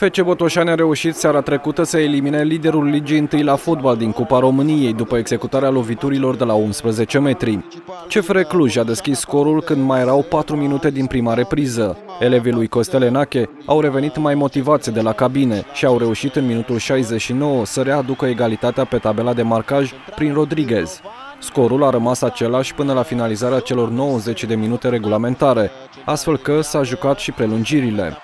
FC Botoșani a reușit seara trecută să elimine liderul ligii întâi la fotbal din Cupa României după executarea loviturilor de la 11 metri. CFR Cluj a deschis scorul când mai erau 4 minute din prima repriză. Elevii lui Costel Enache au revenit mai motivați de la cabine și au reușit în minutul 69 să readucă egalitatea pe tabela de marcaj prin Rodriguez. Scorul a rămas același până la finalizarea celor 90 de minute regulamentare, astfel că s-a jucat și prelungirile.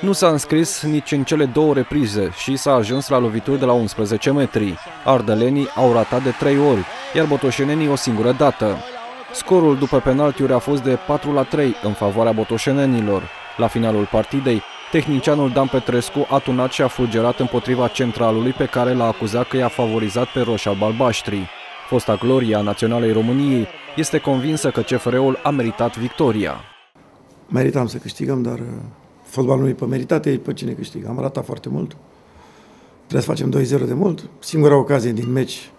Nu s-a înscris nici în cele două reprize și s-a ajuns la lovituri de la 11 metri. Ardelenii au ratat de 3 ori, iar botoșenenii o singură dată. Scorul după penaltiuri a fost de 4 la 3 în favoarea botoșenenilor. La finalul partidei, tehnicianul Dan Petrescu a tunat și a fulgerat împotriva centralului pe care l-a acuzat că i-a favorizat pe roșii-albaștri. Fosta gloria a Naționalei României este convinsă că CFR-ul a meritat victoria. Meritam să câștigăm, dar fotbalul nu e pe meritate, e pe cine câștigă. Am ratat foarte mult. Trebuie să facem 2-0 de mult. Singura ocazie din meci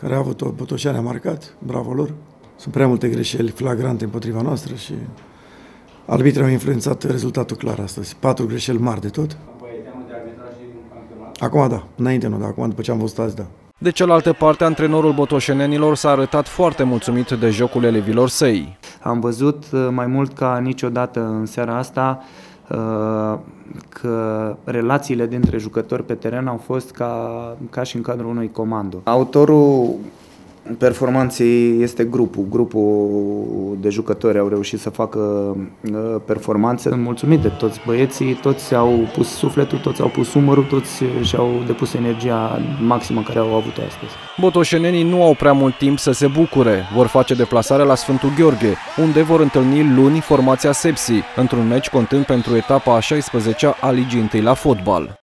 care a avut-o Botoșani a marcat. Bravo lor. Sunt prea multe greșeli flagrante împotriva noastră și arbitrii au influențat rezultatul clar astăzi. Patru greșeli mari de tot. Acum da, înainte nu, dar acum după ce am văzut azi, da. De cealaltă parte, antrenorul botoșenenilor s-a arătat foarte mulțumit de jocul elevilor săi. Am văzut uh, mai mult ca niciodată în seara asta uh, că relațiile dintre jucători pe teren au fost ca, ca și în cadrul unui comando. Autorul performanței este grupul. Grupul de jucători au reușit să facă uh, performanțe. Sunt mulțumit de toți băieții, toți au pus sufletul, toți au pus umărul, toți și-au depus energia maximă care au avut astăzi. Botoșenenii nu au prea mult timp să se bucure. Vor face deplasarea la Sfântul Gheorghe, unde vor întâlni luni formația Sepsi, într-un meci contând pentru etapa a 16-a a Ligii întâi la fotbal.